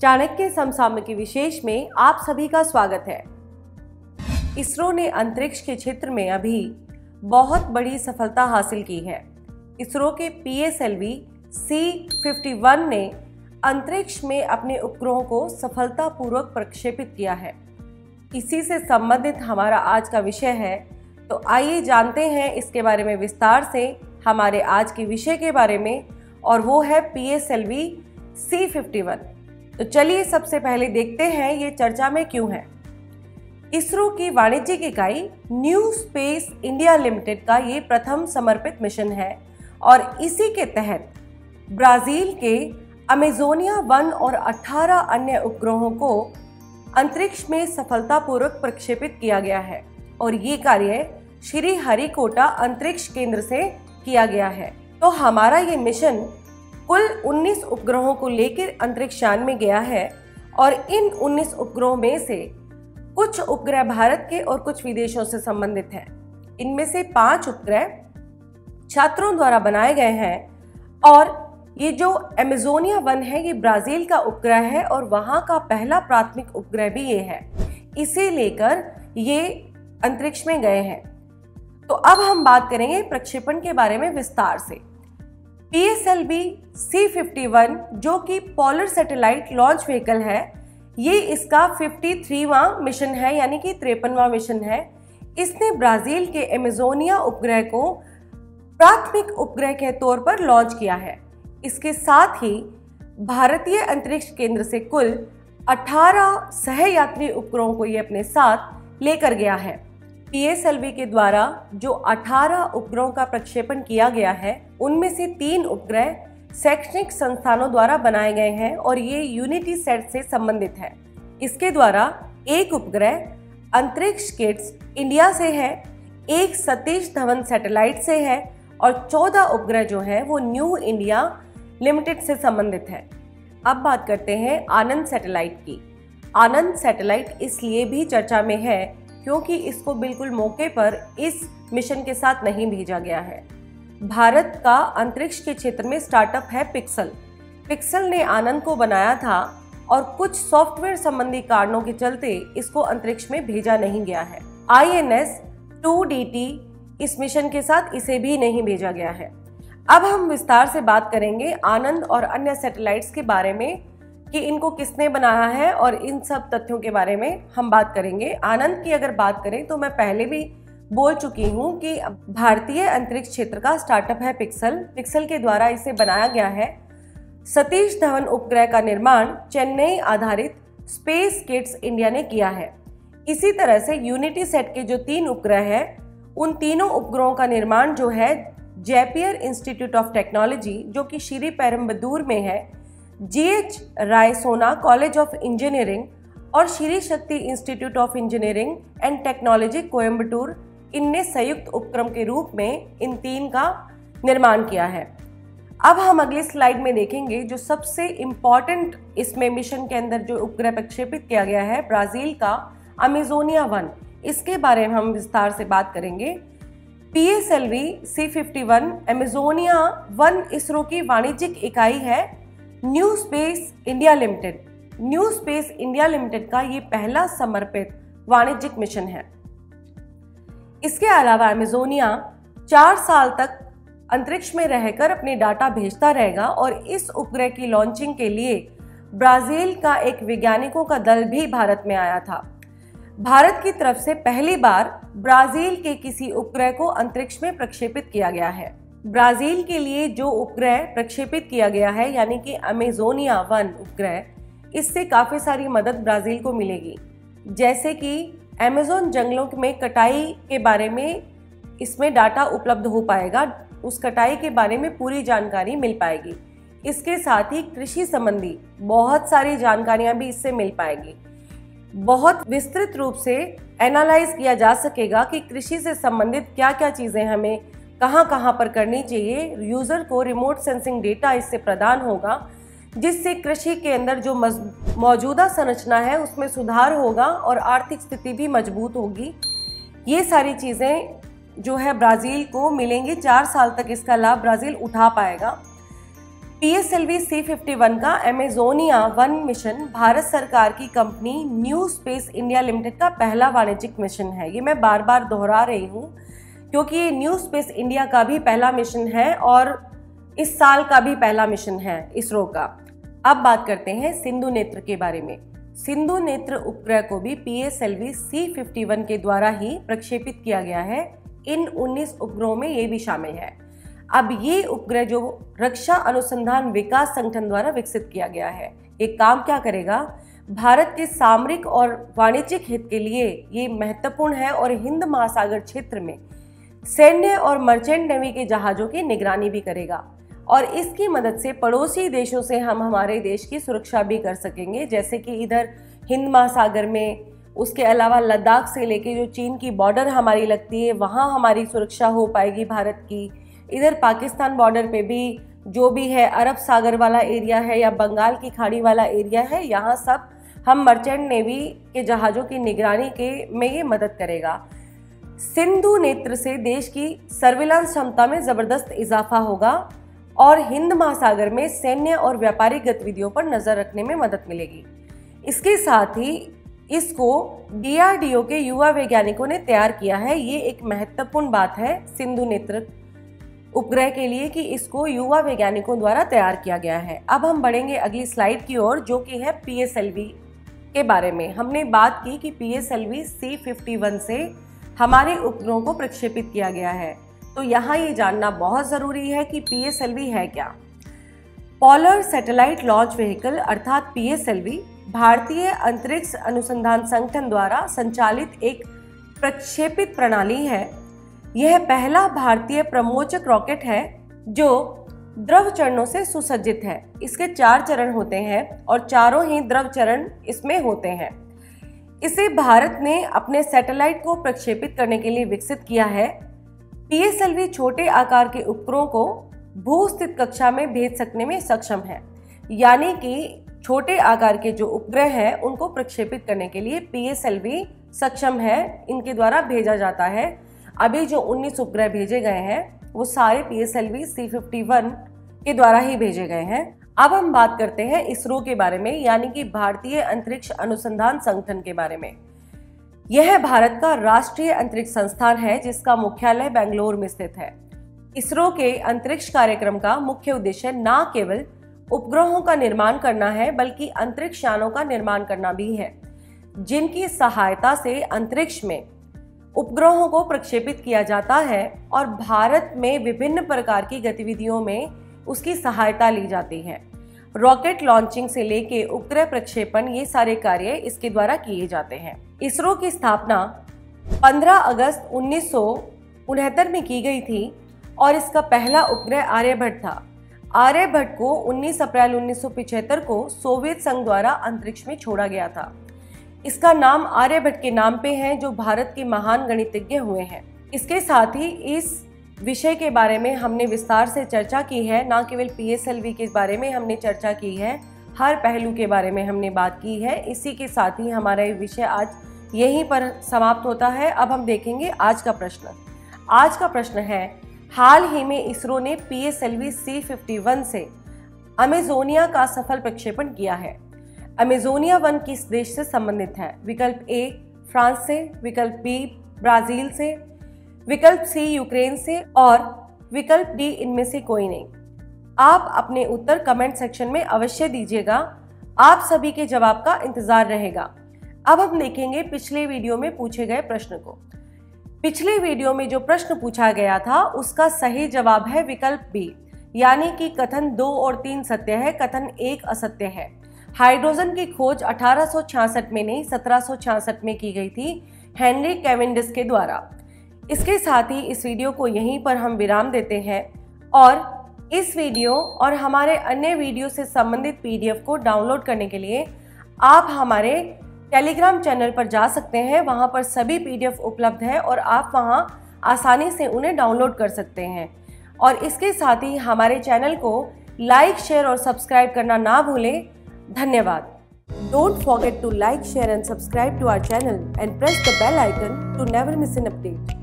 चाणक्य समसामयिकी विशेष में आप सभी का स्वागत है। इसरो ने अंतरिक्ष के क्षेत्र में अभी बहुत बड़ी सफलता हासिल की है। इसरो के P S L V C fifty one ने अंतरिक्ष में अपने उपग्रहों को सफलतापूर्वक प्रक्षेपित किया है। इसी से संबंधित हमारा आज का विषय है तो आइए जानते हैं इसके बारे में विस्तार से, हमारे आज के विषय के बारे में, और वो है P S L V C fifty one तो चलिए सबसे पहले देखते हैं ये चर्चा में क्यों है। इसरो की वाणिज्यिक इकाई न्यू स्पेस इंडिया लिमिटेड का ये प्रथम समर्पित मिशन है और इसी के तहत ब्राज़ील के अमेजोनिया वन और 18 अन्य उपग्रहों को अंतरिक्ष में सफलतापूर्वक प्रक्षेपित किया गया है और ये कार्य श्री हरिकोटा अंतरिक्ष केंद्र से किया गया है। तो हमारा ये मिशन कुल 19 उपग्रहों को लेकर अंतरिक्ष यान में गया है और इन 19 उपग्रहों में से कुछ उपग्रह भारत के और कुछ विदेशों से संबंधित हैं। इनमें से पाँच उपग्रह छात्रों द्वारा बनाए गए हैं और ये जो एमेजोनिया वन है, ये ब्राज़ील का उपग्रह है और वहाँ का पहला प्राथमिक उपग्रह भी ये है। इसे लेकर ये अंतरिक्ष में गए हैं। तो अब हम बात करेंगे प्रक्षेपण के बारे में विस्तार से। P S L B C fifty one जो कि पोलर सैटेलाइट लॉन्च व्हीकल है, ये इसका फिफ्टी थ्रीवा मिशन है, यानी कि तिरपनवा मिशन है। इसने ब्राज़ील के एमेजोनिया उपग्रह को प्राथमिक उपग्रह के तौर पर लॉन्च किया है। इसके साथ ही भारतीय अंतरिक्ष केंद्र से कुल 18 सहयात्री उपग्रहों को ये अपने साथ लेकर गया है। पीएसएलवी के द्वारा जो 18 उपग्रहों का प्रक्षेपण किया गया है, उनमें से तीन उपग्रह शैक्षणिक संस्थानों द्वारा बनाए गए हैं और ये यूनिटी सेट से संबंधित है। इसके द्वारा एक उपग्रह अंतरिक्ष किट्स इंडिया से है, एक सतीश धवन सैटेलाइट से है और चौदह उपग्रह जो है, वो न्यू इंडिया लिमिटेड से संबंधित है। अब बात करते हैं आनंद सैटेलाइट की। आनंद सैटेलाइट इसलिए भी चर्चा में है क्योंकि इसको बिल्कुल मौके पर इस मिशन के साथ नहीं भेजा गया है। भारत का अंतरिक्ष के क्षेत्र में स्टार्टअप है पिक्सल। पिक्सल ने आनंद को बनाया था और कुछ सॉफ्टवेयर संबंधी कारणों के चलते इसको अंतरिक्ष में भेजा नहीं गया है। I N S two D T इस मिशन के साथ इसे भी नहीं भेजा गया है। अब हम विस्तार से बात करेंगे आनंद और अन्य सैटेलाइट्स के बारे में कि इनको किसने बनाया है और इन सब तथ्यों के बारे में हम बात करेंगे। आनंद की अगर बात करें तो मैं पहले भी बोल चुकी हूँ कि भारतीय अंतरिक्ष क्षेत्र का स्टार्टअप है पिक्सल पिक्सल के द्वारा इसे बनाया गया है। सतीश धवन उपग्रह का निर्माण चेन्नई आधारित स्पेस किट्स इंडिया ने किया है। इसी तरह से यूनिटी सेट के जो तीन उपग्रह हैं, उन तीनों उपग्रहों का निर्माण जो है जयपियर इंस्टीट्यूट ऑफ़ टेक्नोलॉजी जो कि श्री पैरम्बदूर में है G H Raisoni college of engineering और Sri Shakti institute of engineering and technology Coimbatore इनने संयुक्त उपक्रम के रूप में इन तीन का निर्माण किया है। अब हम अगली स्लाइड में देखेंगे जो सबसे इंपॉर्टेंट इसमें मिशन के अंदर जो उपग्रह प्रक्षेपित किया गया है, ब्राज़ील का अमेजोनिया वन इसके बारे में हम विस्तार से बात करेंगे। P S L V C fifty one Amazonia one ISRO की वाणिज्यिक इकाई है। New space India limited. New space India limited का ये पहला समर्पित वाणिज्यिक मिशन है। इसके अलावा अमेजोनिया चार साल तक अंतरिक्ष में रहकर अपने डाटा भेजता रहेगा और इस उपग्रह की लॉन्चिंग के लिए ब्राज़ील का एक वैज्ञानिकों का दल भी भारत में आया था। भारत की तरफ़ से पहली बार ब्राज़ील के किसी उपग्रह को अंतरिक्ष में प्रक्षेपित किया गया है। ब्राज़ील के लिए जो उपग्रह प्रक्षेपित किया गया है, यानी कि अमेजोनिया वन उपग्रह, इससे काफ़ी सारी मदद ब्राज़ील को मिलेगी। जैसे कि अमेजोन जंगलों में कटाई के बारे में इसमें डाटा उपलब्ध हो पाएगा, उस कटाई के बारे में पूरी जानकारी मिल पाएगी। इसके साथ ही कृषि संबंधी बहुत सारी जानकारियाँ भी इससे मिल पाएगी। बहुत विस्तृत रूप से एनालाइज किया जा सकेगा कि कृषि से संबंधित क्या क्या चीज़ें हमें कहाँ कहाँ पर करनी चाहिए। यूज़र को रिमोट सेंसिंग डेटा इससे प्रदान होगा, जिससे कृषि के अंदर जो मौजूदा संरचना है, उसमें सुधार होगा और आर्थिक स्थिति भी मज़बूत होगी। ये सारी चीज़ें जो है ब्राज़ील को मिलेंगी। चार साल तक इसका लाभ ब्राज़ील उठा पाएगा। P S L V C fifty one का एमेजोनिया वन मिशन भारत सरकार की company new space India limited का पहला वाणिज्यिक मिशन है। ये मैं बार बार दोहरा रही हूँ। क्योंकि ये न्यू स्पेस इंडिया का भी पहला मिशन है और इस साल का भी पहला मिशन है इसरो का। अब बात करते हैं सिंधु नेत्र के बारे में। सिंधु नेत्र उपग्रह को भी P S L V C fifty one के द्वारा ही प्रक्षेपित किया गया है। इन 19 उपग्रहों में ये भी शामिल है। अब ये उपग्रह जो रक्षा अनुसंधान विकास संगठन द्वारा विकसित किया गया है, ये काम क्या करेगा? भारत के सामरिक और वाणिज्यिक हित के लिए ये महत्वपूर्ण है और हिंद महासागर क्षेत्र में सैन्य और मर्चेंट नेवी के जहाज़ों की निगरानी भी करेगा। और इसकी मदद से पड़ोसी देशों से हम हमारे देश की सुरक्षा भी कर सकेंगे। जैसे कि इधर हिंद महासागर में, उसके अलावा लद्दाख से लेके जो चीन की बॉर्डर हमारी लगती है, वहाँ हमारी सुरक्षा हो पाएगी भारत की। इधर पाकिस्तान बॉर्डर पे भी जो भी है, अरब सागर वाला एरिया है या बंगाल की खाड़ी वाला एरिया है, यहाँ सब हम मर्चेंट नेवी के जहाज़ों की निगरानी के में ये मदद करेगा। सिंधु नेत्र से देश की सर्विलांस क्षमता में ज़बरदस्त इजाफा होगा और हिंद महासागर में सैन्य और व्यापारिक गतिविधियों पर नज़र रखने में मदद मिलेगी। इसके साथ ही इसको डीआरडीओ के युवा वैज्ञानिकों ने तैयार किया है। ये एक महत्वपूर्ण बात है सिंधु नेत्र उपग्रह के लिए कि इसको युवा वैज्ञानिकों द्वारा तैयार किया गया है। अब हम बढ़ेंगे अगली स्लाइड की ओर, जो कि है पीएसएलवी के बारे में। हमने बात की कि पीएसएलवी सी फिफ्टी वन से हमारे उपग्रहों को प्रक्षेपित किया गया है। तो यहाँ ये जानना बहुत ज़रूरी है कि पीएसएलवी है क्या। पॉलर सैटेलाइट लॉन्च व्हीकल अर्थात पीएसएलवी भारतीय अंतरिक्ष अनुसंधान संगठन द्वारा संचालित एक प्रक्षेपित प्रणाली है। यह पहला भारतीय प्रमोचक रॉकेट है जो द्रव चरणों से सुसज्जित है। इसके चार चरण होते हैं और चारों ही द्रव चरण इसमें होते हैं। इसे भारत ने अपने सैटेलाइट को प्रक्षेपित करने के लिए विकसित किया है। पीएसएलवी छोटे आकार के उपग्रहों को भू स्थित कक्षा में भेज सकने में सक्षम है। यानी कि छोटे आकार के जो उपग्रह हैं, उनको प्रक्षेपित करने के लिए पीएसएलवी सक्षम है। इनके द्वारा भेजा जाता है। अभी जो 19 उपग्रह भेजे गए हैं, वो सारे P S L V C fifty के द्वारा ही भेजे गए हैं। अब हम बात करते हैं इसरो के बारे में, यानी कि भारतीय अंतरिक्ष अनुसंधान संगठन के बारे में। यह भारत का राष्ट्रीय अंतरिक्ष संस्थान है, जिसका मुख्यालय बेंगलोर में स्थित है। इसरो के अंतरिक्ष कार्यक्रम का मुख्य उद्देश्य न केवल उपग्रहों का निर्माण करना है, बल्कि अंतरिक्ष यानों का निर्माण करना भी है, जिनकी सहायता से अंतरिक्ष में उपग्रहों को प्रक्षेपित किया जाता है और भारत में विभिन्न प्रकार की गतिविधियों में उसकी सहायता ली जाती है। रॉकेट लॉन्चिंग से लेके उपग्रह प्रक्षेपण, ये सारे कार्य इसके द्वारा किए जाते हैं। इसरो की स्थापना 15 अगस्त उन्नीस सौ उनहत्तर में की गई थी और इसका पहला उपग्रह आर्यभट्ट था। आर्यभट्ट को 19 अप्रैल 1975 को सोवियत संघ द्वारा अंतरिक्ष में छोड़ा गया था। इसका नाम आर्यभट्ट के नाम पे है, जो भारत के महान गणितज्ञ हुए हैं। इसके साथ ही इस विषय के बारे में हमने विस्तार से चर्चा की है, न केवल पीएसएलवी के बारे में हमने चर्चा की है, हर पहलू के बारे में हमने बात की है। इसी के साथ ही हमारा ये विषय आज यहीं पर समाप्त होता है। अब हम देखेंगे आज का प्रश्न। आज का प्रश्न है, हाल ही में इसरो ने P S L V C fifty one से अमेजोनिया का सफल प्रक्षेपण किया है। अमेजोनिया वन किस देश से संबंधित है? विकल्प ए फ्रांस से, विकल्प बी ब्राज़ील से विकल्प सी यूक्रेन से और विकल्प डी इनमें से कोई नहीं। आप अपने उत्तर कमेंट सेक्शन में अवश्य दीजिएगा। आप सभी के जवाब का इंतज़ार रहेगा। अब हम देखेंगे पिछले वीडियो में पूछे गए प्रश्न को। पिछले वीडियो में जो प्रश्न पूछा गया था, उसका सही जवाब है विकल्प बी। यानी कि कथन दो और तीन सत्य है, कथन एक असत्य है। हाइड्रोजन की खोज अठारह में नहीं, सत्रह में की गई थी, हेनरी कैवेंडिस के द्वारा। इसके साथ ही इस वीडियो को यहीं पर हम विराम देते हैं और इस वीडियो और हमारे अन्य वीडियो से संबंधित पीडीएफ को डाउनलोड करने के लिए आप हमारे टेलीग्राम चैनल पर जा सकते हैं। वहाँ पर सभी पीडीएफ उपलब्ध है और आप वहाँ आसानी से उन्हें डाउनलोड कर सकते हैं। और इसके साथ ही हमारे चैनल को लाइक शेयर और सब्सक्राइब करना ना भूलें। धन्यवाद। Don't forget to like, share and subscribe to our channel and press the bell icon to never miss an update.